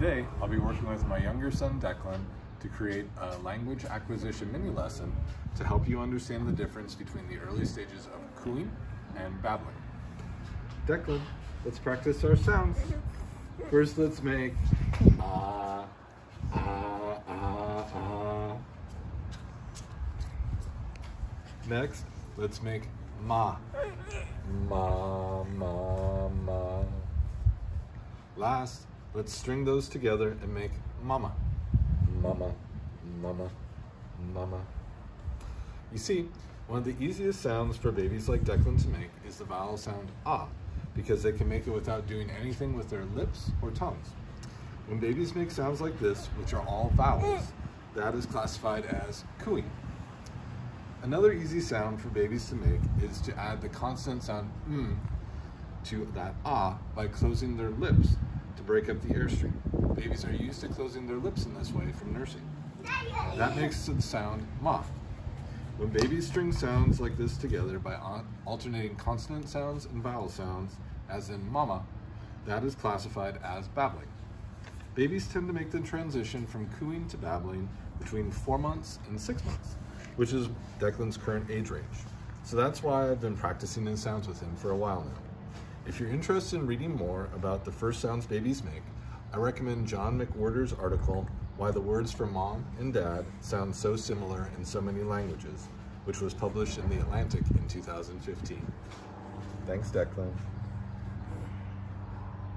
Today, I'll be working with my younger son, Declan, to create a language acquisition mini lesson to help you understand the difference between the early stages of cooing and babbling. Declan, let's practice our sounds. First, let's make ah, ah, ah, ah. Next, let's make ma, ma, ma, ma. Last, let's string those together and make mama, mama, mama, mama. You see, one of the easiest sounds for babies like Declan to make is the vowel sound ah, because they can make it without doing anything with their lips or tongues. When babies make sounds like this, which are all vowels, that is classified as cooing. Another easy sound for babies to make is to add the consonant sound mm to that ah by closing their lips to break up the airstream. Babies are used to closing their lips in this way from nursing. That makes the sound ma. When babies string sounds like this together by alternating consonant sounds and vowel sounds, as in mama, that is classified as babbling. Babies tend to make the transition from cooing to babbling between four months and six months, which is Declan's current age range. So that's why I've been practicing in sounds with him for a while now. If you're interested in reading more about the first sounds babies make, I recommend John McWhorter's article, Why the Words for Mom and Dad Sound So Similar in So Many Languages, which was published in The Atlantic in 2015. Thanks, Declan.